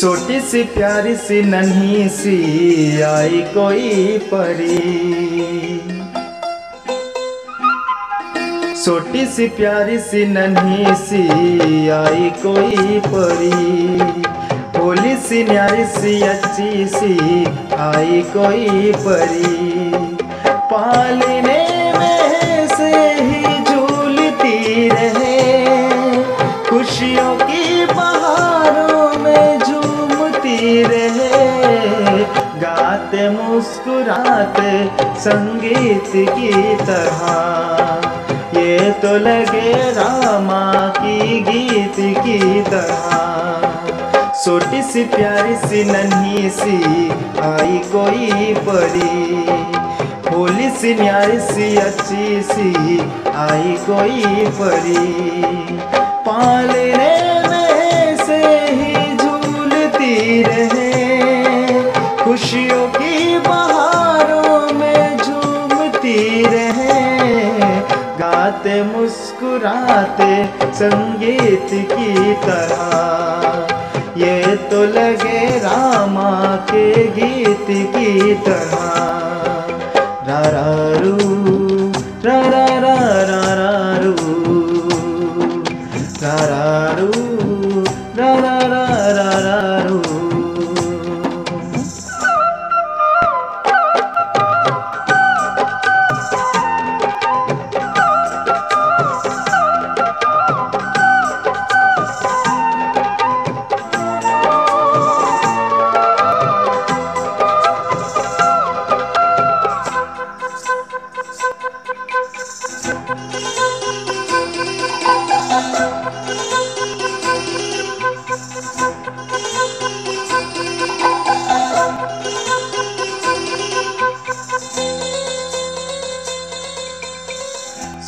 छोटी सी प्यारी सी नन्ही सी आई कोई परी। छोटी सी प्यारी सी नन्ही सी आई कोई परी। भोली सी, न्यारी सी, अच्छी सी आई कोई परी। पालने झूमती रहे गाते, मुस्कुराते संगीत की तरह। ये तो लगे रामा की गीत की तरह। छोटी सी प्यारी सी नन्ही सी आई कोई परी भोली सी, न्यारी सी, अच्छी सी आई कोई परी पालने मुस्कुराते संगीत की तरह। ये तो लगे रामा के गीत की तरह। रा रा रू रा रा रा रा रा रू रा रा रू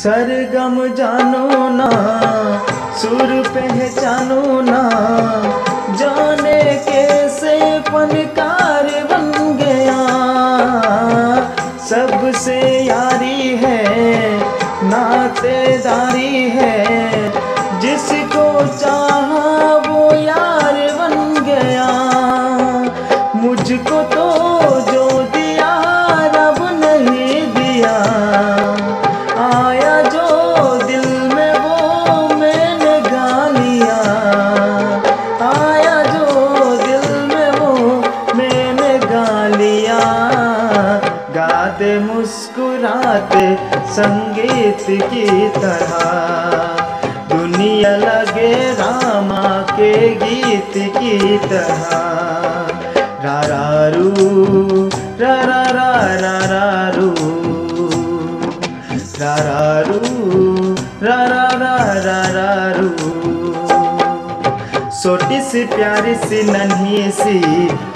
सरगम जानो ना, सुर पहचानो ना, जाने कैसे फनकार बन गया। सबसे यारी है, नातेदारी है, जिसको चाहा मुस्कुराते संगीत की तरह। दुनिया लगे रामा के गीत की तरह। रा रा रू रा रा रा रा रा छोटी सी, प्यारी सी, नन्ही सी,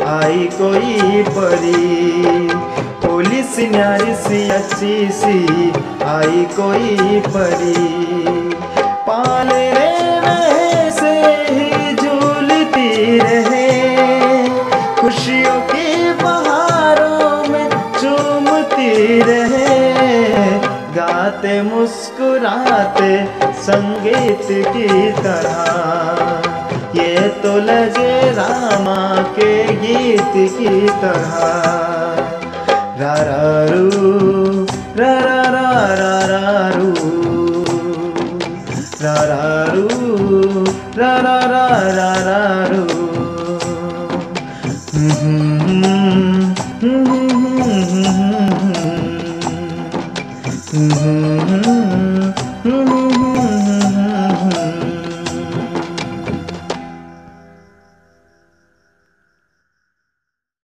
आई कोई परी। सी न्यारी सी, अच्छी सी, आई कोई परी। पालने में से ही झूलती रहे। खुशियों की बहारों में झूमती रहे। गाते मुस्कुराते संगीत की तरह। ये तो लगे रामा के गीत की तरह। रा रा रू रा रा